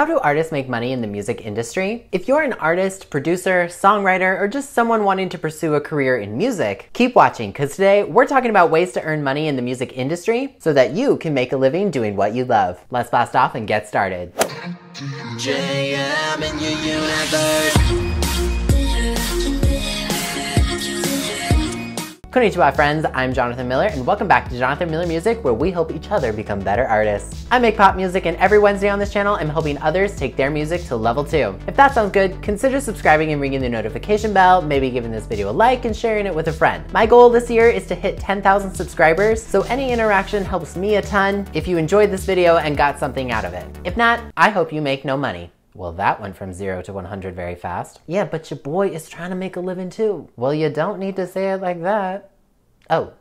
How do artists make money in the music industry? If you're an artist, producer, songwriter, or just someone wanting to pursue a career in music, keep watching because today we're talking about ways to earn money in the music industry so that you can make a living doing what you love. Let's blast off and get started. Konnichiwa friends, I'm Jonathan Miller and welcome back to Jonathan Miller Music where we help each other become better artists. I make pop music and every Wednesday on this channel I'm helping others take their music to level 2. If that sounds good, consider subscribing and ringing the notification bell, maybe giving this video a like and sharing it with a friend. My goal this year is to hit 10,000 subscribers, so any interaction helps me a ton if you enjoyed this video and got something out of it. If not, I hope you make no money. Well, that went from 0 to 100 very fast. Yeah, but your boy is trying to make a living too. Well, you don't need to say it like that. Oh,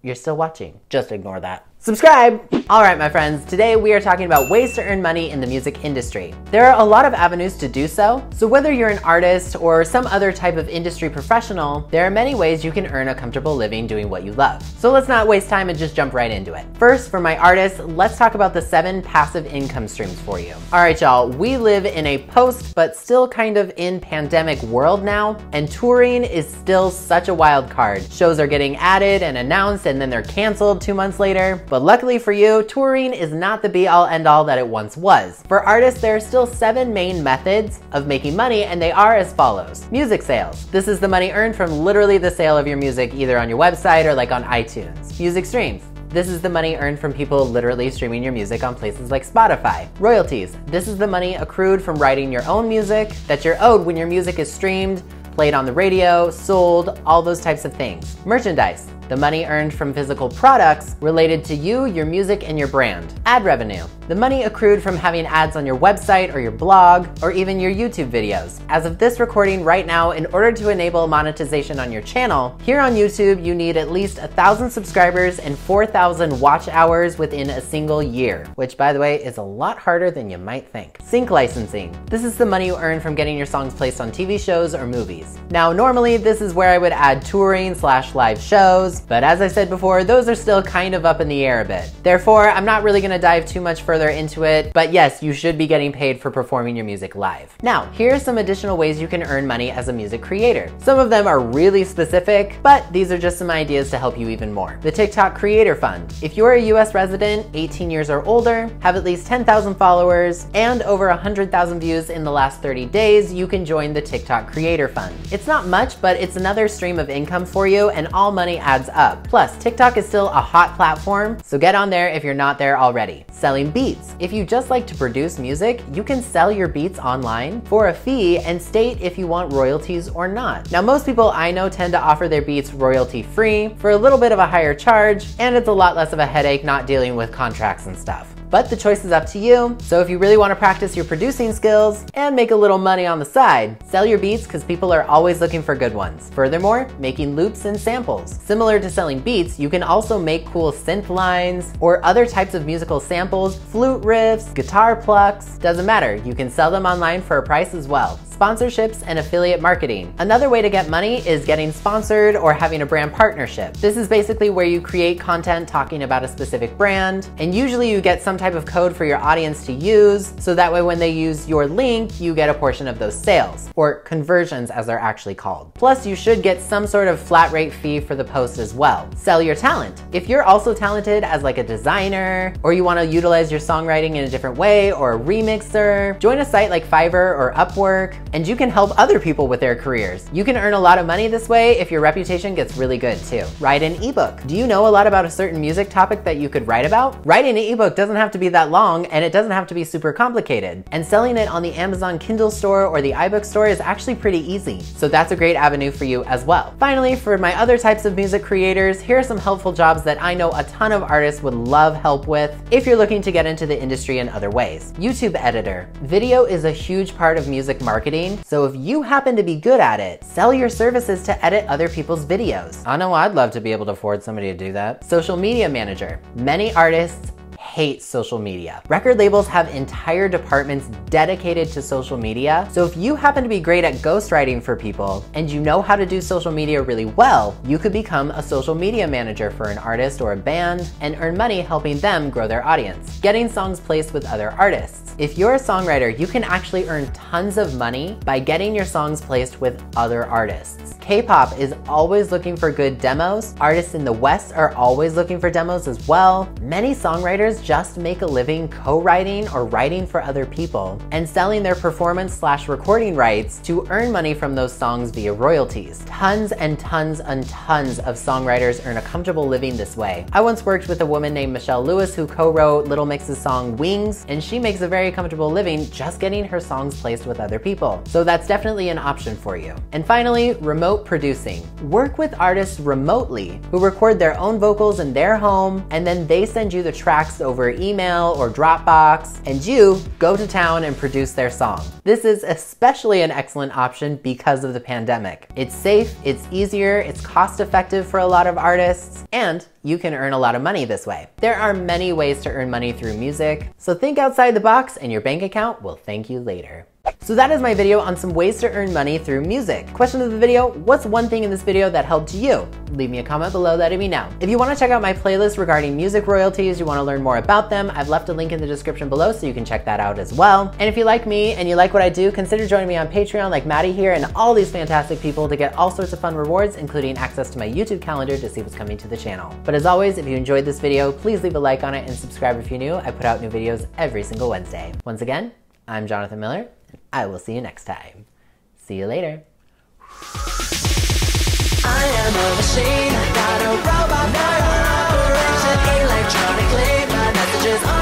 you're still watching. Just ignore that. Subscribe! All right, my friends, today we are talking about ways to earn money in the music industry. There are a lot of avenues to do so, so whether you're an artist or some other type of industry professional, there are many ways you can earn a comfortable living doing what you love. So let's not waste time and just jump right into it. First, for my artists, let's talk about the seven passive income streams for you. All right, y'all, we live in a post but still kind of in pandemic world now, and touring is still such a wild card. Shows are getting added and announced and then they're canceled two months later. But luckily for you, touring is not the be all end all that it once was. For artists, there are still seven main methods of making money, and they are as follows. Music sales. This is the money earned from literally the sale of your music either on your website or like on iTunes. Music streams. This is the money earned from people literally streaming your music on places like Spotify. Royalties. This is the money accrued from writing your own music that you're owed when your music is streamed, played on the radio, sold, all those types of things. Merchandise the money earned from physical products related to you, your music, and your brand. Ad revenue, the money accrued from having ads on your website or your blog or even your YouTube videos. As of this recording right now, in order to enable monetization on your channel, here on YouTube, you need at least a thousand subscribers and 4,000 watch hours within a single year, which by the way is a lot harder than you might think. Sync licensing. This is the money you earn from getting your songs placed on TV shows or movies. Now, normally this is where I would add touring slash live shows, but as I said before, those are still kind of up in the air a bit. Therefore, I'm not really gonna dive too much further into it, but yes, you should be getting paid for performing your music live. Now, here are some additional ways you can earn money as a music creator. Some of them are really specific, but these are just some ideas to help you even more. The TikTok Creator Fund. If you're a US resident, 18 years or older, have at least 10,000 followers, and over 100,000 views in the last 30 days, you can join the TikTok Creator Fund. It's not much, but it's another stream of income for you, and all money adds up. Plus, TikTok is still a hot platform, so get on there if you're not there already. Selling beats. If you just like to produce music, you can sell your beats online for a fee and state if you want royalties or not. Now, most people I know tend to offer their beats royalty free for a little bit of a higher charge, and it's a lot less of a headache not dealing with contracts and stuff but the choice is up to you. So if you really want to practice your producing skills and make a little money on the side, sell your beats because people are always looking for good ones. Furthermore, making loops and samples. Similar to selling beats, you can also make cool synth lines or other types of musical samples, flute riffs, guitar plucks, doesn't matter. You can sell them online for a price as well sponsorships, and affiliate marketing. Another way to get money is getting sponsored or having a brand partnership. This is basically where you create content talking about a specific brand, and usually you get some type of code for your audience to use, so that way when they use your link, you get a portion of those sales, or conversions as they're actually called. Plus, you should get some sort of flat rate fee for the post as well. Sell your talent. If you're also talented as like a designer, or you wanna utilize your songwriting in a different way, or a remixer, join a site like Fiverr or Upwork, and you can help other people with their careers. You can earn a lot of money this way if your reputation gets really good too. Write an ebook. Do you know a lot about a certain music topic that you could write about? Writing an ebook doesn't have to be that long and it doesn't have to be super complicated. And selling it on the Amazon Kindle store or the iBook store is actually pretty easy. So that's a great avenue for you as well. Finally, for my other types of music creators, here are some helpful jobs that I know a ton of artists would love help with if you're looking to get into the industry in other ways. YouTube editor. Video is a huge part of music marketing so if you happen to be good at it, sell your services to edit other people's videos. I know I'd love to be able to afford somebody to do that. Social media manager. Many artists hate social media. Record labels have entire departments dedicated to social media. So if you happen to be great at ghostwriting for people and you know how to do social media really well, you could become a social media manager for an artist or a band and earn money helping them grow their audience, getting songs placed with other artists. If you're a songwriter, you can actually earn tons of money by getting your songs placed with other artists. K-pop is always looking for good demos. Artists in the West are always looking for demos as well. Many songwriters just make a living co-writing or writing for other people and selling their performance slash recording rights to earn money from those songs via royalties. Tons and tons and tons of songwriters earn a comfortable living this way. I once worked with a woman named Michelle Lewis who co-wrote Little Mix's song Wings, and she makes a very comfortable living just getting her songs placed with other people. So that's definitely an option for you. And finally, remote producing. Work with artists remotely who record their own vocals in their home, and then they send you the tracks over email or Dropbox, and you go to town and produce their song. This is especially an excellent option because of the pandemic. It's safe, it's easier, it's cost effective for a lot of artists, and you can earn a lot of money this way. There are many ways to earn money through music, so think outside the box and your bank account will thank you later. So that is my video on some ways to earn money through music. Question of the video, what's one thing in this video that helped you? Leave me a comment below letting me know. If you wanna check out my playlist regarding music royalties, you wanna learn more about them, I've left a link in the description below so you can check that out as well. And if you like me and you like what I do, consider joining me on Patreon like Maddie here and all these fantastic people to get all sorts of fun rewards, including access to my YouTube calendar to see what's coming to the channel. But as always, if you enjoyed this video, please leave a like on it and subscribe if you're new. I put out new videos every single Wednesday. Once again, I'm Jonathan Miller, I will see you next time. See you later. I am a machine, not a robot, not a operation, electronic labor.